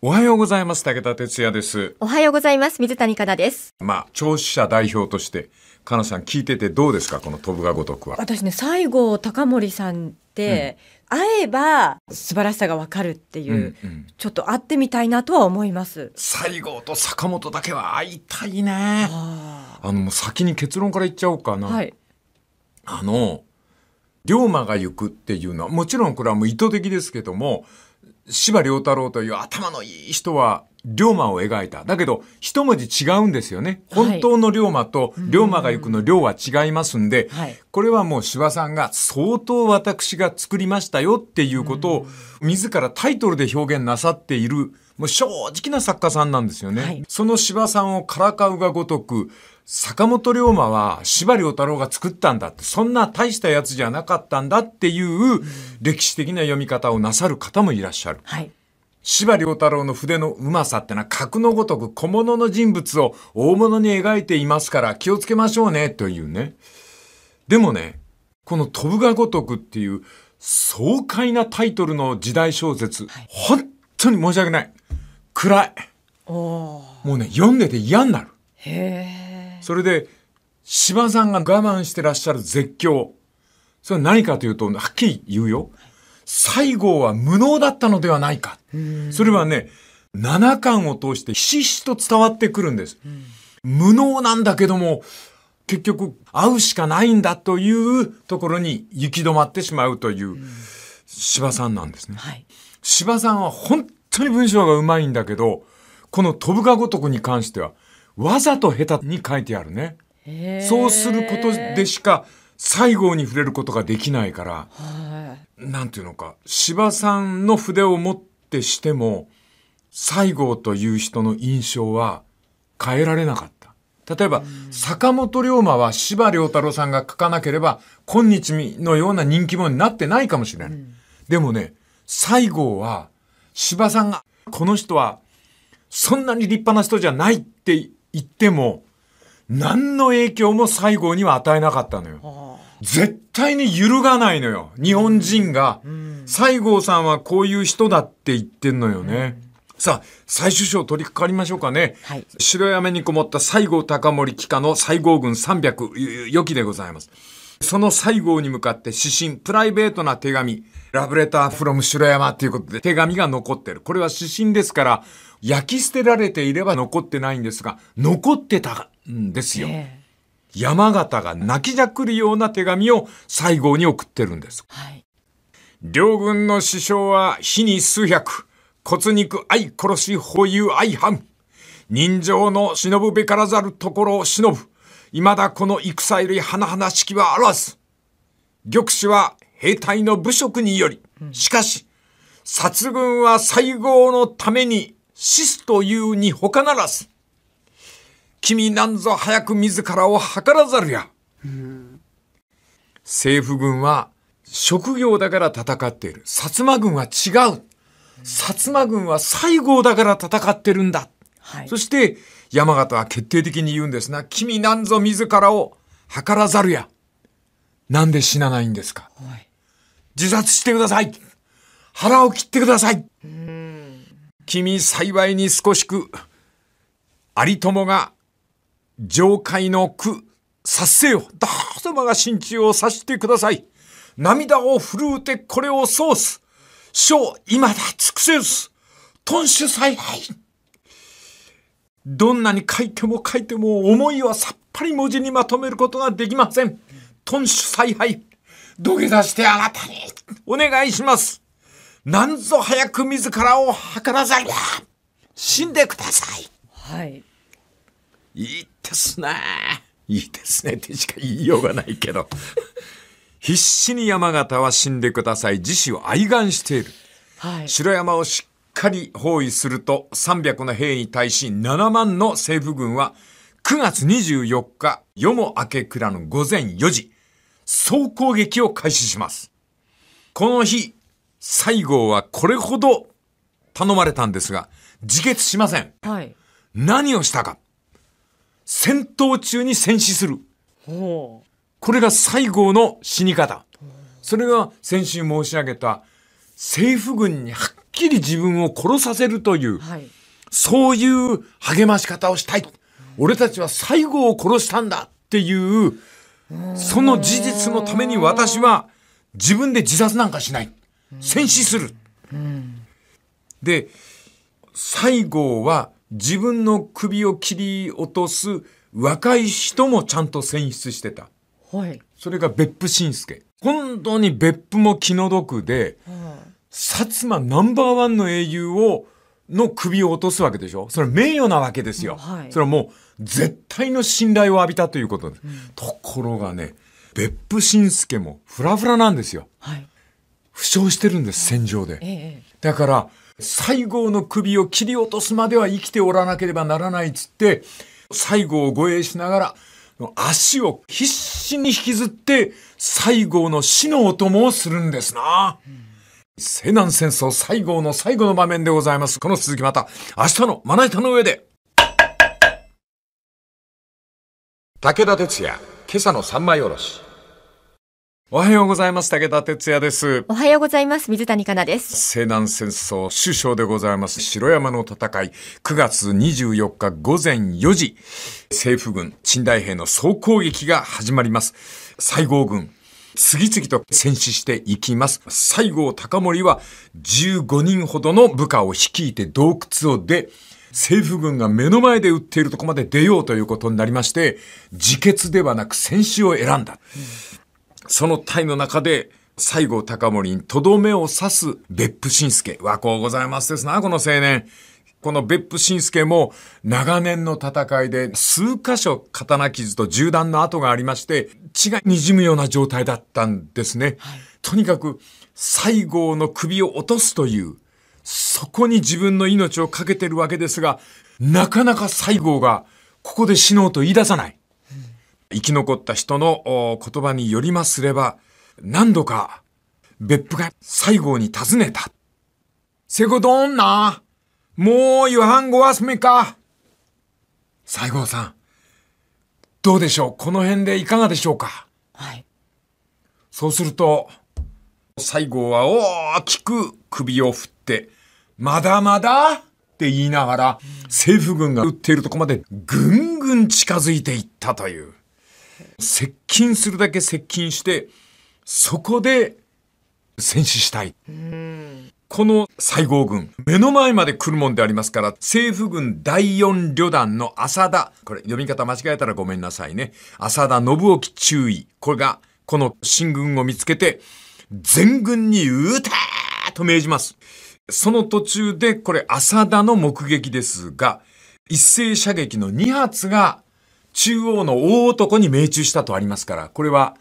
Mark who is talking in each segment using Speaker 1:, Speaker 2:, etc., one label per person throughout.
Speaker 1: おはようございます。武田哲也です。
Speaker 2: おはようございます。水谷香奈です。
Speaker 1: まあ、聴取者代表として、かなさん聞いててどうですかこの飛ぶが如くは。
Speaker 2: 私ね、西郷隆盛さんって、会えば素晴らしさがわかるっていう、
Speaker 1: うんうん
Speaker 2: ちょっと会ってみたいなとは思います。
Speaker 1: 西郷と坂本だけは会いたいね。
Speaker 2: あ
Speaker 1: あの、もう先に結論から言っちゃおうかな。
Speaker 2: はい。
Speaker 1: あの、龍馬が行くっていうのは、もちろんこれはもう意図的ですけども、司馬遼太郎という頭のいい人は、龍馬を描いた。だけど、一文字違うんですよね。
Speaker 2: はい
Speaker 1: 本当の龍馬と龍馬が行くの龍は違いますんで、
Speaker 2: はい
Speaker 1: これはもう司馬さんが相当私が作りましたよっていうことを、自らタイトルで表現なさっている、もう正直な作家さんなんですよね。
Speaker 2: はい
Speaker 1: その司馬さんをからかうがごとく、坂本龍馬は司馬遼太郎が作ったんだって、そんな大したやつじゃなかったんだっていう歴史的な読み方をなさる方もいらっしゃる。
Speaker 2: はい。
Speaker 1: 司馬遼太郎の筆のうまさってのは格のごとく小物の人物を大物に描いていますから気をつけましょうねというね。でもね、この飛ぶがごとくっていう爽快なタイトルの時代小説、本当に申し訳ない。暗い。もうね、読んでて嫌になる。
Speaker 2: へえ。
Speaker 1: それで、柴さんが我慢してらっしゃる絶叫。それは何かというと、はっきり言うよ。西郷は無能だったのではないか。それはね、七巻を通してひしひしと伝わってくるんです。無能なんだけども、結局会うしかないんだというところに行き止まってしまうという柴さんなんですね。
Speaker 2: はい。
Speaker 1: 柴さんは本当に文章がうまいんだけど、この飛ぶが如くに関しては、わざと下手に書いてあるね。そうすることでしか西郷に触れることができないから、
Speaker 2: はい。
Speaker 1: なんていうのか、柴さんの筆をもってしても、西郷という人の印象は変えられなかった。例えば、坂本龍馬は司馬遼太郎さんが書かなければ、今日のような人気者になってないかもしれない。でもね、西郷は、柴さんが、この人は、そんなに立派な人じゃないって言っても、何の影響も西郷には与えなかったのよ。絶対に揺るがないのよ。日本人が、西郷さんはこういう人だって言ってんのよね。さあ、最終章取り掛かりましょうかね。
Speaker 2: はい
Speaker 1: 城山にこもった西郷隆盛帰化の西郷軍300余期でございます。その西郷に向かって指針、プライベートな手紙、ラブレターフロム城山っていうことで手紙が残ってる。これは指針ですから、焼き捨てられていれば残ってないんですが、残ってたんですよ。
Speaker 2: え
Speaker 1: 山形が泣きじゃくるような手紙を西郷に送ってるんです。
Speaker 2: はい。
Speaker 1: 両軍の師匠は日に数百、骨肉愛殺し保有愛犯。人情の忍ぶべからざるところを忍ぶ。未だこの戦より甚だしきはあらず。玉子は兵隊の武職により、しかし、殺軍は西郷のために死すというに他ならず。君なんぞ早く自らを図らざるや。政府軍は職業だから戦っている。薩摩軍は違う。薩摩軍は西郷だから戦ってるんだ。
Speaker 2: はい
Speaker 1: そ。して山形は決定的に言うんですな。君なんぞ自らを図らざるや。なんで死なないんですか
Speaker 2: はい
Speaker 1: 自殺してください腹を切ってください君幸いに少しく、有友が上海の句、察せよ。どうぞ我が心中を察してください。涙を震うてこれをソース。小、今だ尽くせず。豚酒采配。どんなに書いても書いても思いはさっぱり文字にまとめることができません。豚酒采配。土下座してあなたにお願いします。なんぞ早く自らを図らざりゃ。死んでください。
Speaker 2: はい。
Speaker 1: いいですね。いいですねってしか言いようがないけど。必死に山形は死んでください。自死を愛願している。
Speaker 2: はい。
Speaker 1: 城山をしっかり包囲すると300の兵に対し7万の政府軍は9月24日夜も明けくらの午前4時総攻撃を開始します。この日西郷はこれほど頼まれたんですが自決しません。
Speaker 2: はい。
Speaker 1: 何をしたか戦闘中に戦死する。
Speaker 2: ほ
Speaker 1: これが西郷の死に方。それが先週申し上げた政府軍にはっきり自分を殺させるという、
Speaker 2: はい。
Speaker 1: そういう励まし方をしたい。俺たちは西郷を殺したんだっていう、その事実のために私は自分で自殺なんかしない。戦死する。で、西郷は自分の首を切り落とす若い人もちゃんと選出してた。
Speaker 2: はい。
Speaker 1: それが別府晋介。本当に別府も気の毒で、薩摩ナンバーワンの英雄を、の首を落とすわけでしょそれは名誉なわけですよ。
Speaker 2: はい
Speaker 1: それはもう絶対の信頼を浴びたということです。ところがね、別府晋介もフラフラなんですよ。
Speaker 2: はい。
Speaker 1: 負傷してるんです、戦場で。
Speaker 2: ええ。
Speaker 1: だから、西郷の首を切り落とすまでは生きておらなければならないっつって、西郷を護衛しながら、足を必死に引きずって、西郷の死のお供をするんですな。西南戦争西郷の最後の場面でございます。この続きまた、明日のまな板の上で。武田鉄矢、今朝の三枚おろし。おはようございます。武田鉄矢です。
Speaker 2: おはようございます。水谷香奈です。
Speaker 1: 西南戦争首相でございます城山の戦い9月24日午前4時政府軍陳大兵の総攻撃が始まります西郷軍次々と戦死していきます西郷隆盛は15人ほどの部下を率いて洞窟を出政府軍が目の前で撃っているところまで出ようということになりまして自決ではなく戦死を選んだ、その隊の中で、西郷隆盛にとどめを刺す別府晋介。和光ございますですな、この青年。この別府晋介も長年の戦いで数箇所刀傷と銃弾の跡がありまして血が滲むような状態だったんですね。とにかく西郷の首を落とすというそこに自分の命を懸けてるわけですがなかなか西郷がここで死のうと言い出さない。生き残った人のお言葉によりますれば、何度か別府が西郷に尋ねた。せこどんなもう夕飯ご休めか西郷さん、どうでしょう？この辺でいかがでしょうか？
Speaker 2: はい。
Speaker 1: そうすると、西郷は大きく首を振って、まだまだって言いながら、政府軍が撃っているとこまでぐんぐん近づいていったという。接近するだけ接近して、そこで戦死したい。この西郷軍、目の前まで来るもんでありますから、政府軍第四旅団の浅田、これ読み方間違えたらごめんなさいね。浅田信興注意。これが、この進軍を見つけて、全軍に撃てーと命じます。その途中で、これ浅田の目撃ですが、一斉射撃の2発が中央の大男に命中したとありますから、これは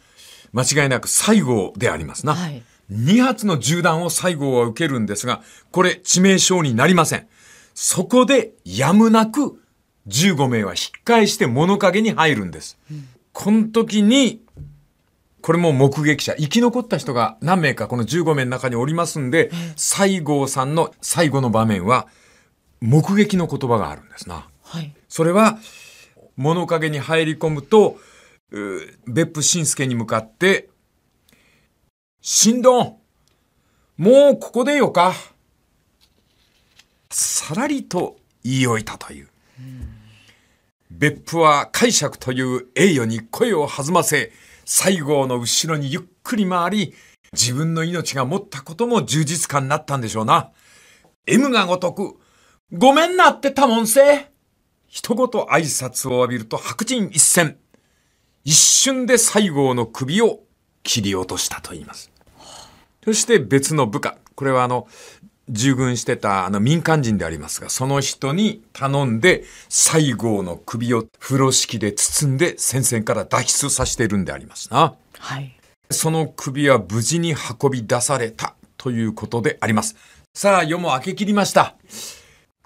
Speaker 1: 間違いなく西郷でありますな。
Speaker 2: はい
Speaker 1: 2発の銃弾を西郷は受けるんですが、これ致命傷になりません。そこでやむなく15名は引っ返して物陰に入るんです。この時に、これも目撃者、生き残った人が何名かこの15名の中におりますんで、西郷さんの最後の場面は、目撃の言葉があるんですな。
Speaker 2: はい。
Speaker 1: それは、物陰に入り込むと、別府晋介に向かって、新どん、もうここでよか。さらりと言い置いたという。別府は解釈という栄誉に声を弾ませ、西郷の後ろにゆっくり回り、自分の命が持ったことも充実感になったんでしょうな。M がごとく、ごめんなってたもんせ。一言挨拶を浴びると白人一戦。一瞬で西郷の首を切り落としたと言います。そして別の部下。これはあの、従軍してたあの民間人でありますが、その人に頼んで西郷の首を風呂敷で包んで戦線から脱出させているんでありますな。
Speaker 2: はい。
Speaker 1: その首は無事に運び出されたということであります。さあ、夜も明け切りました。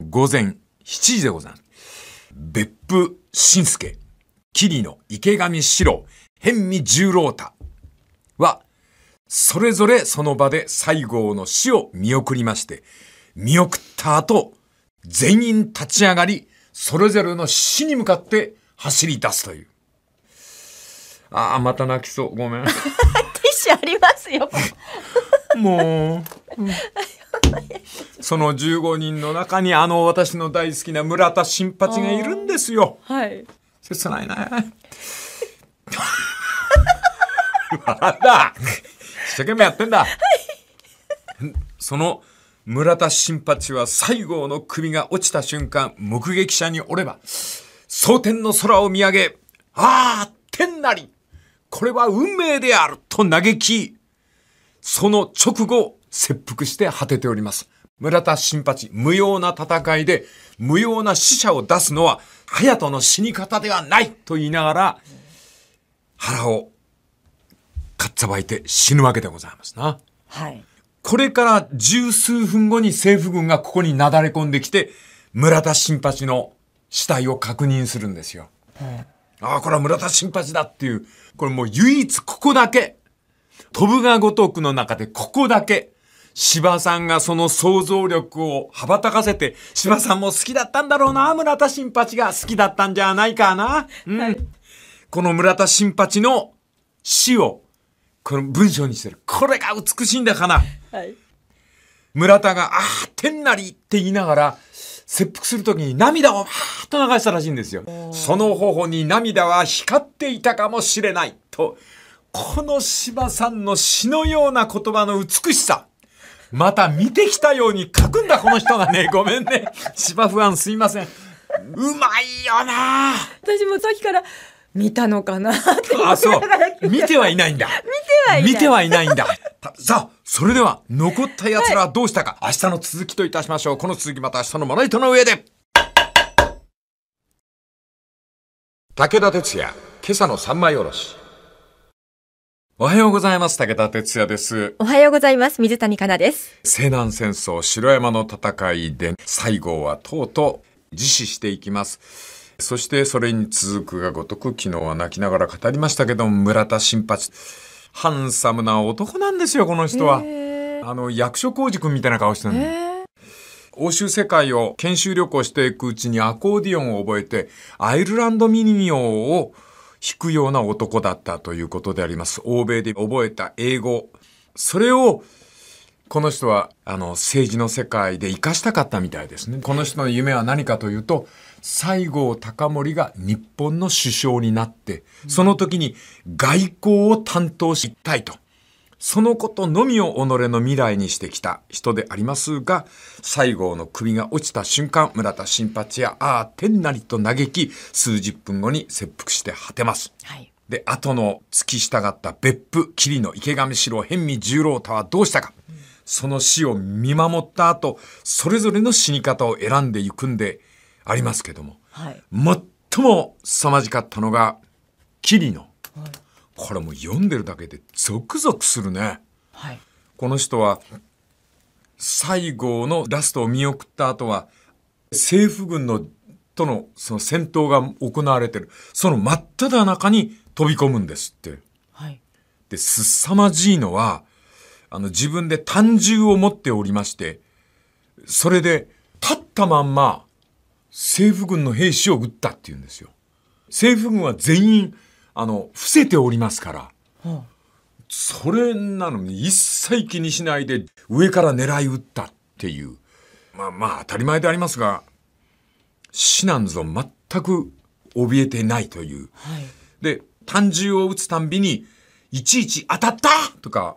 Speaker 1: 午前7時でございます。別府晋介、桐野池上四郎、辺見十郎太は、それぞれその場で西郷の死を見送りまして、見送った後、全員立ち上がり、それぞれの死に向かって走り出すという。ああ、また泣きそう。ごめん。
Speaker 2: ティッシュありますよ。
Speaker 1: もう、うんその15人の中にあの私の大好きな村田新八がいるんですよ。
Speaker 2: はい。
Speaker 1: 切ないな。笑だ。一生懸命やってんだ。その村田新八は西郷の首が落ちた瞬間、目撃者におれば、蒼天の空を見上げ、ああ、天なりこれは運命であると嘆き、その直後、切腹して果てております。村田新八、無用な戦いで、無用な死者を出すのは、隼人の死に方ではないと言いながら、腹をかっさばいて死ぬわけでございますな。
Speaker 2: はい。
Speaker 1: これから十数分後に政府軍がここになだれ込んできて、村田新八の死体を確認するんですよ。ああ、これは村田新八だっていう、これもう唯一ここだけ、飛ぶが如くの中でここだけ、芝さんがその想像力を羽ばたかせて、芝さんも好きだったんだろうな、村田新八が好きだったんじゃないかな。うん。この村田新八の死を、この文章にしてる。これが美しいんだから。
Speaker 2: はい。
Speaker 1: 村田が、ああ、天なりって言いながら、切腹するときに涙をわーっと流したらしいんですよ。その頬に涙は光っていたかもしれない。と、この芝さんの詩のような言葉の美しさ。また見てきたように書くんだ、この人がね。ごめんね。芝不安すいません。うまいよな
Speaker 2: 私もさっきから見たのかなって思
Speaker 1: あ、そう 見てはいないんだ。
Speaker 2: はいない
Speaker 1: 見てはいないんだ。た さあ、それでは、残った奴らはどうしたか、明日の続きといたしましょう。この続きまた明日のまな板の上で。武田鉄矢、今朝の三枚おろし。おはようございます。武田鉄矢です。
Speaker 2: おはようございます。水谷香奈です。
Speaker 1: 西南戦争城山の戦いで西郷はとうとう自死していきます。そしてそれに続くがごとく昨日は泣きながら語りましたけども村田新八。ハンサムな男なんですよ、この人は。
Speaker 2: へ
Speaker 1: あの、役所広司君みたいな顔してるの。
Speaker 2: え
Speaker 1: 欧州世界を研修旅行していくうちにアコーディオンを覚えて、アイルランド民謡を弾くような男だったということであります。欧米で覚えた英語。それを、この人は、あの、政治の世界で活かしたかったみたいですね。この人の夢は何かというと、西郷隆盛が日本の首相になって、その時に外交を担当したいと。そのことのみを己の未来にしてきた人でありますが、西郷の首が落ちた瞬間、村田新八や、ああ、天なりと嘆き、数十分後に切腹して果てます。
Speaker 2: はい。
Speaker 1: で、後の付き従った別府、桐野、池上四郎、辺見十郎太はどうしたか。その死を見守った後、それぞれの死に方を選んでいくんでありますけども、
Speaker 2: はい。
Speaker 1: 最も凄まじかったのが、桐野。これもう読んでるだけでゾクゾクするね。
Speaker 2: はい。
Speaker 1: この人は、西郷のラストを見送った後は、政府軍のとのその戦闘が行われてる、その真っ只中に飛び込むんですって。
Speaker 2: はい。
Speaker 1: で、すさまじいのは、あの自分で単銃を持っておりまして、それで立ったまんま政府軍の兵士を撃ったって言うんですよ。政府軍は全員、あの、伏せておりますから。
Speaker 2: は
Speaker 1: それなのに一切気にしないで上から狙い撃ったっていう。まあまあ当たり前でありますが、死なんぞ全く怯えてないという。
Speaker 2: あはい。
Speaker 1: で、単銃を撃つたんびに、いちいち当たった？とか、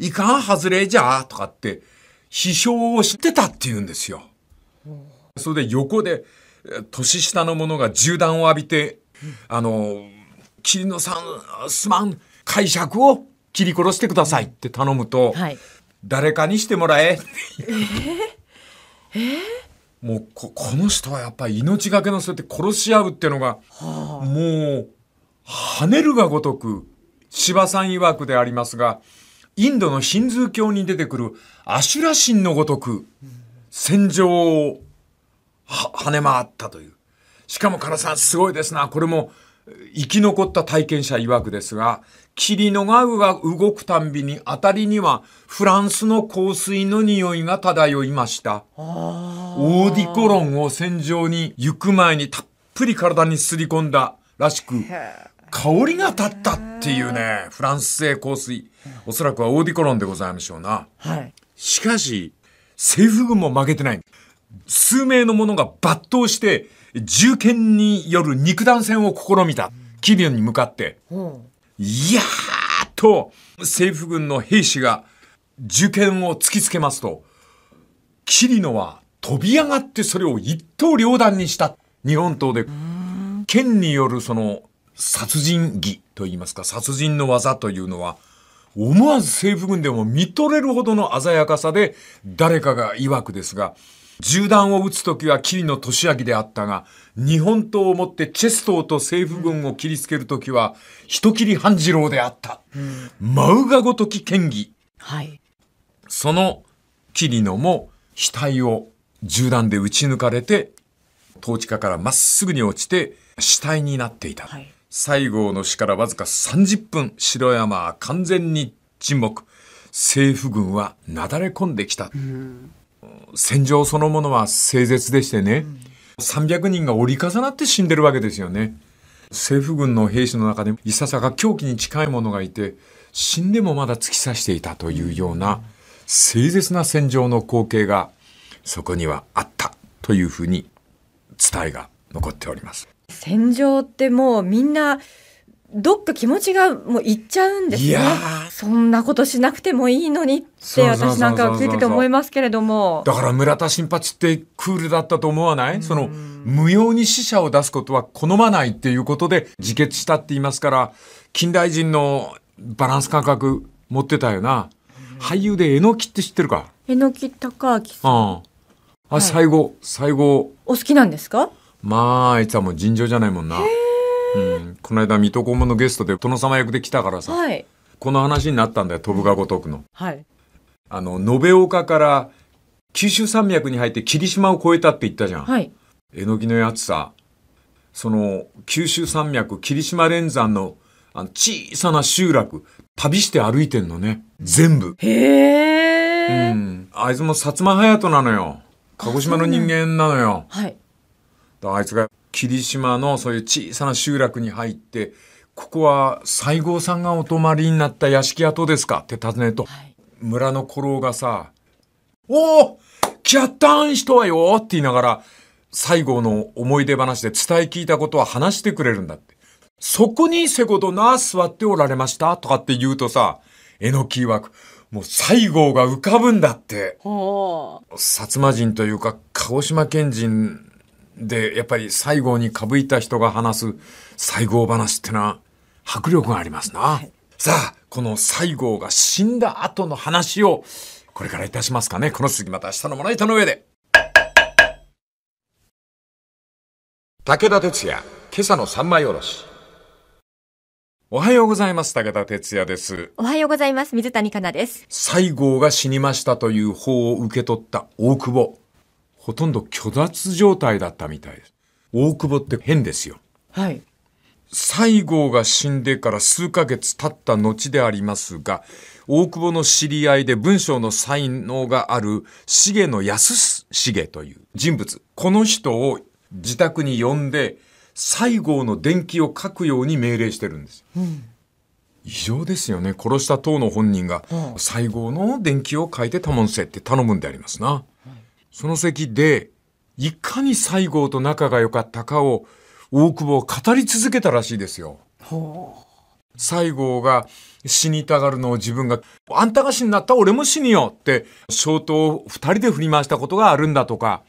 Speaker 1: いかん外れじゃとかって、批評を知ってたって言うんですよ。それで横で、え年下の者が銃弾を浴びて、あの、桐野さん、すまん、解釈を切り殺してくださいって頼むと、
Speaker 2: はい。
Speaker 1: 誰かにしてもらえ。もうこ、この人はやっぱり命がけのそうやって殺し合うっていうのが、もう、跳ねるがごとく、芝さん曰くでありますが、インドのヒンズー教に出てくるアシュラ神のごとく、戦場をは跳ね回ったという。しかも唐さんすごいですな。これも生き残った体験者曰くですが、霧の川が動くたんびにあたりにはフランスの香水の匂いが漂いました。オーディコロンを戦場に行く前にたっぷり体にすり込んだらしく、香りが立ったっていうね、フランス製香水。おそらくはオーディコロンでございましょうな。
Speaker 2: はい。
Speaker 1: しかし、政府軍も負けてない。数名の者が抜刀して、銃剣による肉弾戦を試みた。キリオンに向かって。
Speaker 2: ほ
Speaker 1: いやーっと、政府軍の兵士が銃剣を突きつけますと、キリノは飛び上がってそれを一刀両断にした。日本刀で。剣によるその殺人技といいますか、殺人の技というのは、思わず政府軍でも見とれるほどの鮮やかさで、誰かが曰くですが、銃弾を撃つときは桐野俊明であったが、日本刀を持ってチェストーと政府軍を切りつけるときは、人切り半次郎であった。舞うがごとき剣技。
Speaker 2: はい。
Speaker 1: その桐野も額を銃弾で撃ち抜かれて、統治下からまっすぐに落ちて死体になっていた。
Speaker 2: はい
Speaker 1: 西郷の死からわずか30分、城山は完全に沈黙。政府軍はなだれ込んできた。戦場そのものは整絶でしてね、300人が折り重なって死んでるわけですよね。政府軍の兵士の中でいささか狂気に近い者がいて、死んでもまだ突き刺していたというような、凄絶な戦場の光景がそこにはあったというふうに伝えが残っております。
Speaker 2: 戦場ってもうみんなどっか気持ちがもういっちゃうんですね。
Speaker 1: いやー。
Speaker 2: そんなことしなくてもいいのにって私なんかは聞いてて思いますけれども。
Speaker 1: だから村田新八ってクールだったと思わない？その無用に死者を出すことは好まないっていうことで自決したって言いますから近代人のバランス感覚持ってたよな。俳優で榎木って知ってるか？
Speaker 2: 榎木隆明さん。
Speaker 1: うん。あ、最後、最後、
Speaker 2: お好きなんですか？
Speaker 1: まあ、あいつはもう尋常じゃないもんな。うん。この間、水戸黄門のゲストで殿様役で来たからさ、
Speaker 2: はい
Speaker 1: この話になったんだよ、飛ぶがごとくの。
Speaker 2: はい
Speaker 1: あの、延岡から九州山脈に入って霧島を越えたって言ったじゃん。
Speaker 2: はい
Speaker 1: 榎木のやつさ、その、九州山脈、霧島連山の、あの、小さな集落、旅して歩いてんのね。全部。
Speaker 2: へえ、
Speaker 1: うん。あいつも薩摩隼人なのよ。鹿児島の人間なのよ。
Speaker 2: はい
Speaker 1: だからあいつが霧島のそういう小さな集落に入って、ここは西郷さんがお泊まりになった屋敷跡ですかって尋ねると、
Speaker 2: はい
Speaker 1: 村の古老がさ、おお来やったん人はよって言いながら、西郷の思い出話で伝え聞いたことは話してくれるんだって。そこにせことな座っておられました？とかって言うとさ、榎木曰く、もう西郷が浮かぶんだって。薩摩人というか鹿児島県人でやっぱり西郷にかぶいた人が話す西郷話ってのは迫力がありますな、さあこの西郷が死んだ後の話をこれからいたしますかね。この次また明日のまな板の上で。武田鉄矢今朝の三枚おろし。おはようございます武田鉄矢です。
Speaker 2: おはようございます水谷香奈です。
Speaker 1: 西郷が死にましたという報を受け取った大久保。ほとんど虚脱状態だったみたいです。大久保って変ですよ。
Speaker 2: はい
Speaker 1: 西郷が死んでから数ヶ月経った後でありますが、大久保の知り合いで文章の才能がある重野康重という人物。この人を自宅に呼んで、西郷の伝記を書くように命令してるんです。異常ですよね。殺した当の本人が
Speaker 2: うん
Speaker 1: 西郷の伝記を書いて頼むせって頼むんでありますな。その席で、いかに西郷と仲が良かったかを大久保は語り続けたらしいですよ。
Speaker 2: ほ
Speaker 1: 西郷が死にたがるのを自分が、あんたが死になったら俺も死によって、消灯を二人で振り回したことがあるんだとか、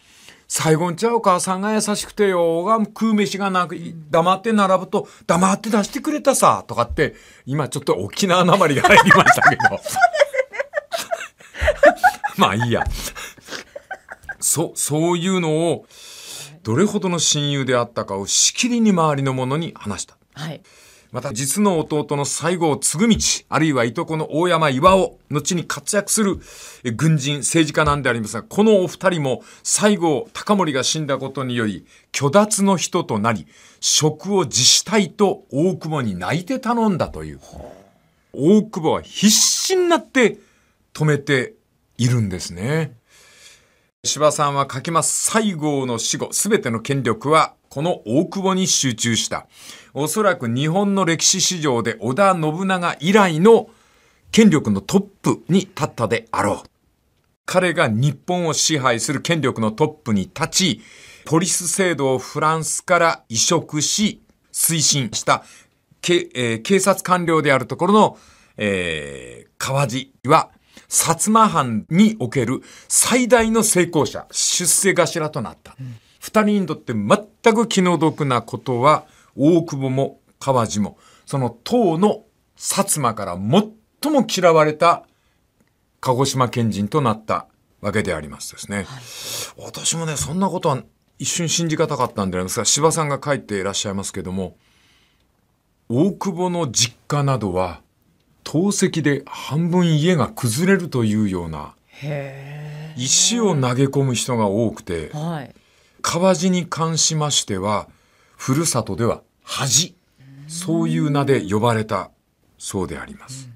Speaker 1: 最後んちゃお母さんが優しくてよが食う飯がなく、黙って並ぶと黙って出してくれたさ、とかって、今ちょっと沖縄なまりが入りましたけど。まあいいや。そ、そういうのを、どれほどの親友であったかをしきりに周りの者に話した。
Speaker 2: うはい
Speaker 1: また実の弟の西郷嗣道、あるいはいとこの大山岩尾、後に活躍するえ軍人、政治家なんでありますが、このお二人も西郷隆盛が死んだことにより、虚脱の人となり、職を辞したいと大久保に泣いて頼んだという。大久保は必死になって止めているんですね。柴さんは書きます西郷の死後、すべての権力はこの大久保に集中した。おそらく日本の歴史史上で織田信長以来の権力のトップに立ったであろう。彼が日本を支配する権力のトップに立ち、ポリス制度をフランスから移植し、推進した、けえー警察官僚であるところの、えー川路は、薩摩藩における最大の成功者、出世頭となった。二、人にとって全く気の毒なことは、大久保も川路も、その唐の薩摩から最も嫌われた鹿児島県人となったわけでありますですね。私もね、そんなことは一瞬信じがたかったんでありますが、柴さんが書いていらっしゃいますけども、大久保の実家などは、投石で半分家が崩れるというような、
Speaker 2: へ
Speaker 1: 石を投げ込む人が多くて
Speaker 2: え。、はい。
Speaker 1: 川路に関しましては、ふるさとでは恥。そういう名で呼ばれたそうであります。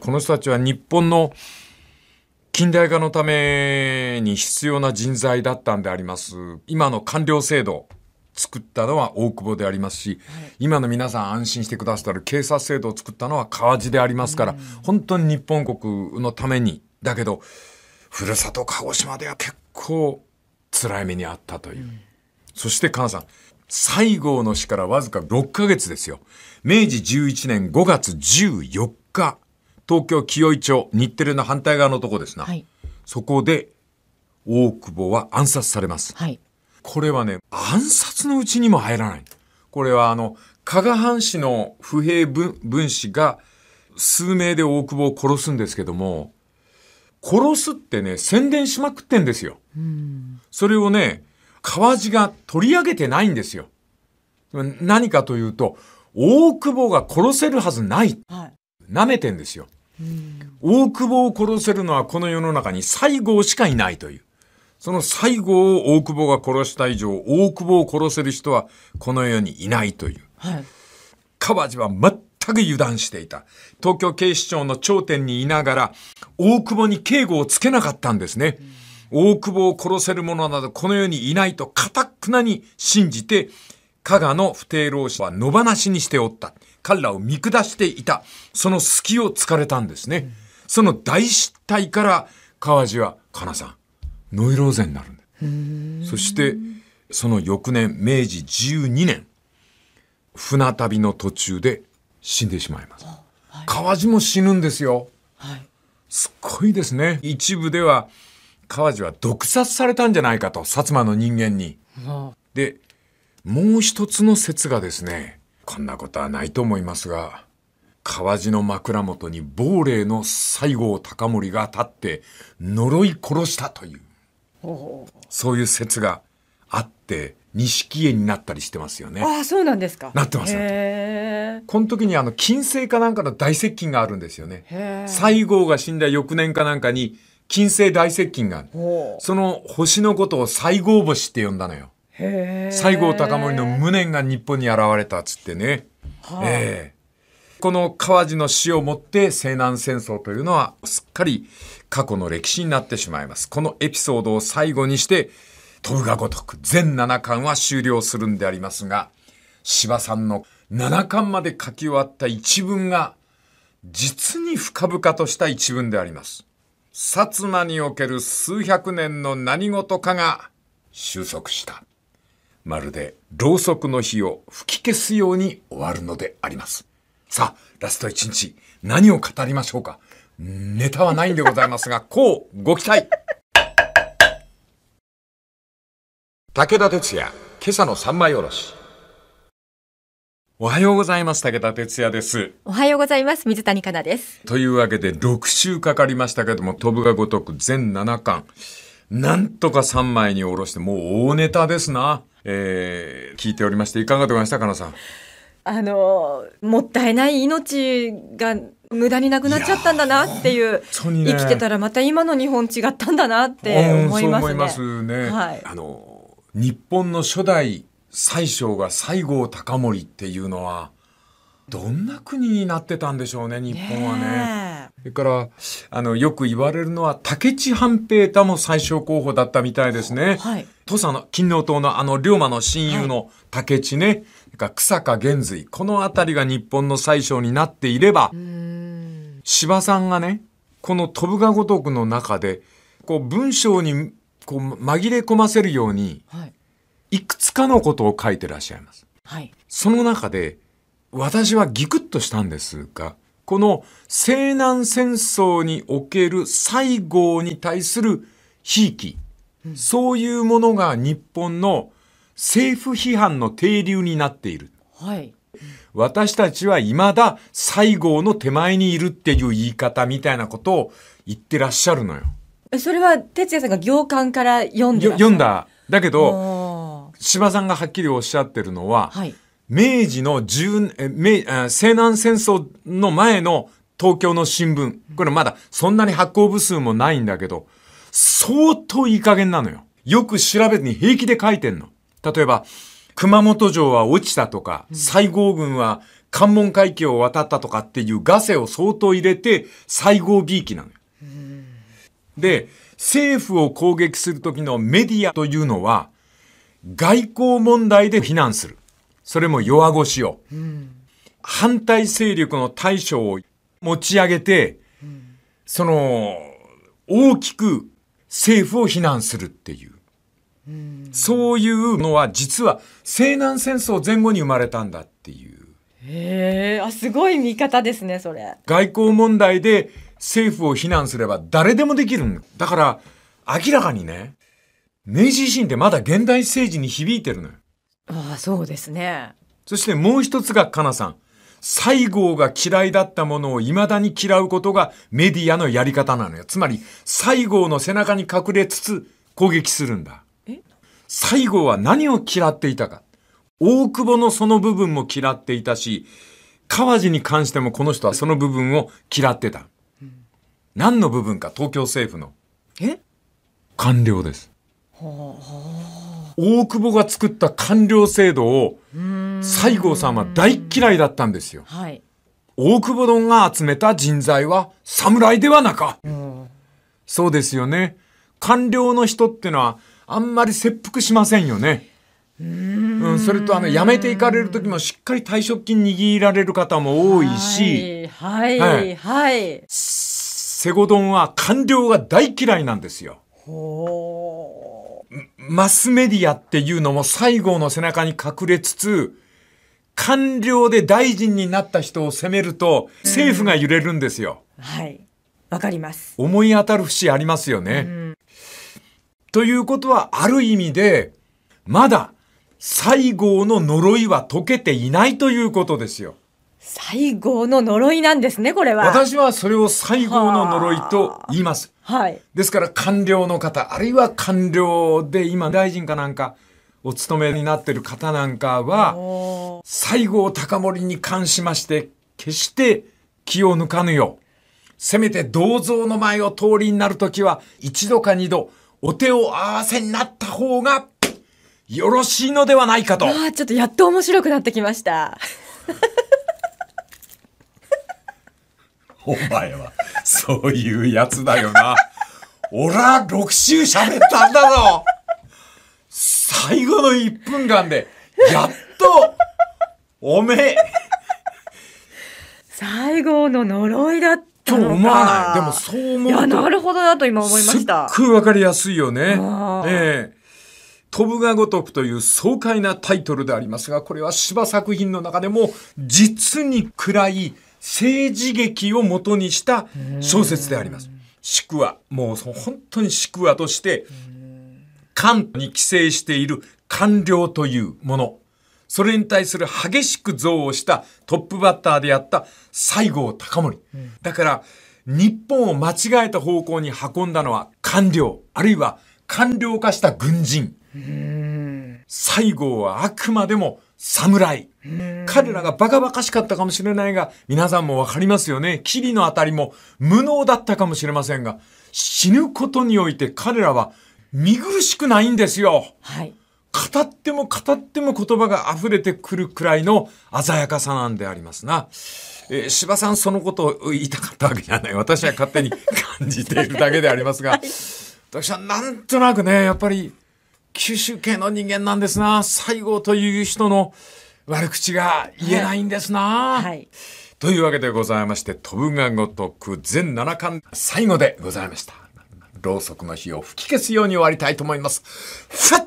Speaker 1: この人たちは日本の近代化のために必要な人材だったんであります。今の官僚制度作ったのは大久保でありますし、今の皆さん安心してくださる警察制度を作ったのは川路でありますから、本当に日本国のために、だけど、ふるさと鹿児島では結構辛い目にあったという。そして、カナさん、西郷の死からわずか6ヶ月ですよ。明治11年5月14日、東京清井町、日テレの反対側のとこですな。
Speaker 2: はい。
Speaker 1: そこで、大久保は暗殺されます。
Speaker 2: はい。
Speaker 1: これはね、暗殺のうちにも入らない。これはあの、加賀藩士の不平分分子が数名で大久保を殺すんですけども、殺すってね、宣伝しまくってんですよ。それをね、川路が取り上げてないんですよ。何かというと、大久保が殺せるはずない。
Speaker 2: はい。
Speaker 1: 舐めてんですよ。大久保を殺せるのはこの世の中に西郷しかいないという。その西郷を大久保が殺した以上、大久保を殺せる人はこの世にいないという。
Speaker 2: はい。
Speaker 1: 川路は全く油断していた。東京警視庁の頂点にいながら、大久保に警護をつけなかったんですね。大久保を殺せる者などこの世にいないと堅くなに信じて、加賀の不定老者は野放しにしておった。彼らを見下していた。その隙を突かれたんですね。その大失態から川路は、かなさん、ノイローゼになるんだ。そして、その翌年、明治12年、船旅の途中で死んでしまいます。川路も死ぬんですよ。
Speaker 2: はい。
Speaker 1: すっごいですね。一部では、川路は毒殺されたんじゃないかと、薩摩の人間に。
Speaker 2: も
Speaker 1: で、もう一つの説がですね、こんなことはないと思いますが、川路の枕元に亡霊の西郷隆盛が立って呪い殺したという、そういう説があって、錦絵になったりしてますよね。
Speaker 2: ああ、そうなんですか。
Speaker 1: なってます
Speaker 2: へえ。
Speaker 1: この時にあの、金星かなんかの大接近があるんですよね。西郷が死んだ翌年かなんかに、金星大接近がある。その星のことを西郷星って呼んだのよ。西郷隆盛の無念が日本に現れたっつってね。
Speaker 2: はあ
Speaker 1: ええこの川路の死をもって西南戦争というのはすっかり過去の歴史になってしまいます。このエピソードを最後にして、飛ぶが如く全7巻は終了するんでありますが、柴さんの7巻まで書き終わった一文が、実に深々とした一文であります。薩摩における数百年の何事かが収束した。まるでろうそくの火を吹き消すように終わるのであります。さあ、ラスト一日、何を語りましょうか？ネタはないんでございますが、こうご期待武田鉄矢、今朝の三枚おろし。おはようございます。武田鉄矢です。
Speaker 2: おはようございます。水谷香奈です。
Speaker 1: というわけで、6週かかりましたけども、飛ぶが如く全7巻。なんとか3枚におろして、もう大ネタですな。えー、聞いておりまして、いかがでございましたかなさん？
Speaker 2: あのもったいない命が無駄になくなっちゃったんだなっていう、
Speaker 1: ね
Speaker 2: 生きてたらまた今の日本違ったんだなって思いますね。
Speaker 1: ね。
Speaker 2: はい
Speaker 1: あの、日本の初代宰相が西郷隆盛っていうのは、どんな国になってたんでしょうね、日本はね。
Speaker 2: ね
Speaker 1: それから、あの、よく言われるのは、竹地半平太も最小候補だったみたいですね。
Speaker 2: はい。
Speaker 1: 土佐の金王島のあの龍馬の親友の竹地ね、が草加玄瑞、この辺りが日本の最小になっていれば、司さんがね、この飛ぶが如くの中で、こう文章にこう紛れ込ませるように、いくつかのことを書いてらっしゃいます。
Speaker 2: はい、
Speaker 1: その中で、私はギクッとしたんですが、この西南戦争における西郷に対するひいき、うん、そういうものが日本の政府批判の定流になっている。
Speaker 2: はい。
Speaker 1: 私たちは未だ西郷の手前にいるっていう言い方みたいなことを言ってらっしゃるのよ。
Speaker 2: それは哲也さんが行間から読んで
Speaker 1: 読んだ。だけど、柴さんがはっきりおっしゃってるのは、はい、明治の十西南戦争の前の東京の新聞。これまだそんなに発行部数もないんだけど、相当いい加減なのよ。よく調べずに平気で書いてんの。例えば、熊本城は落ちたとか、西郷軍は関門海峡を渡ったとかっていうガセを相当入れて、西郷びいきなのよ。で、政府を攻撃する時のメディアというのは、外交問題で非難する。それも弱腰を。うん、反対勢力の対処を持ち上げて、うん、その、大きく政府を非難するっていう。うん、そういうのは実は西南戦争前後に生まれたんだっていう。
Speaker 2: へえ、あ、すごい見方ですね、それ。
Speaker 1: 外交問題で政府を非難すれば誰でもできるんだ。だから、明らかにね、明治維新ってまだ現代政治に響いてるのよ。
Speaker 2: ああ、そうですね。
Speaker 1: そしてもう一つが、かなさん。西郷が嫌いだったものを未だに嫌うことがメディアのやり方なのよ。つまり、西郷の背中に隠れつつ攻撃するんだ。西郷は何を嫌っていたか。大久保のその部分も嫌っていたし、川路に関してもこの人はその部分を嫌ってた。何の部分か、東京政府の。
Speaker 2: え？
Speaker 1: 官僚です。大久保が作った官僚制度を、西郷さんは大嫌いだったんですよ。
Speaker 2: はい、
Speaker 1: 大久保丼が集めた人材は侍ではなか。そうですよね。官僚の人ってのは、あんまり切腹しませんよね。うん、それとあの辞めていかれる時もしっかり退職金握られる方も多いし、
Speaker 2: はい、はい、はい。
Speaker 1: セゴドンは官僚が大嫌いなんですよ。マスメディアっていうのも西郷の背中に隠れつつ、官僚で大臣になった人を責めると、政府が揺れるんですよ。
Speaker 2: はい。わかります。
Speaker 1: 思い当たる節ありますよね。ということは、ある意味で、まだ、西郷の呪いは解けていないということですよ。
Speaker 2: 西郷の呪いなんですね、これは。
Speaker 1: 私はそれを西郷の呪いと言います。
Speaker 2: はい。
Speaker 1: ですから官僚の方、あるいは官僚で今大臣かなんかお勤めになってる方なんかは、西郷隆盛に関しまして、決して気を抜かぬよう。せめて銅像の前を通りになるときは、一度か二度、お手を合わせになった方が、よろしいのではないかと。
Speaker 2: ああ、ちょっとやっと面白くなってきました。
Speaker 1: お前は、そういうやつだよな。俺は6週喋ったんだぞ最後の1分間で、やっと、おめえ。
Speaker 2: 最後の呪いだった
Speaker 1: と思わない。でもそう思うと。いや、
Speaker 2: なるほどなと今思いました。
Speaker 1: すっごいわかりやすいよね。ええ飛ぶが如くという爽快なタイトルでありますが、これは芝作品の中でも実に暗い政治劇を元にした小説であります。宿話、もう本当に宿話として、官に寄生している官僚というもの。それに対する激しく憎悪したトップバッターであった西郷隆盛。だから、日本を間違えた方向に運んだのは官僚、あるいは官僚化した軍人。西郷はあくまでも侍。彼らがバカバカしかったかもしれないが、皆さんもわかりますよね。キリのあたりも無能だったかもしれませんが、死ぬことにおいて彼らは見苦しくないんですよ。
Speaker 2: はい。
Speaker 1: 語っても語っても言葉が溢れてくるくらいの鮮やかさなんでありますな。えー、柴さんそのことを言いたかったわけじゃない。私は勝手に感じているだけでありますが、私はなんとなくね、やっぱり九州系の人間なんですな。西郷という人の悪口が言えないんですな。
Speaker 2: はい。
Speaker 1: というわけでございまして、飛ぶが如く全7巻最後でございました。ろうそくの火を吹き消すように終わりたいと思います。ふっ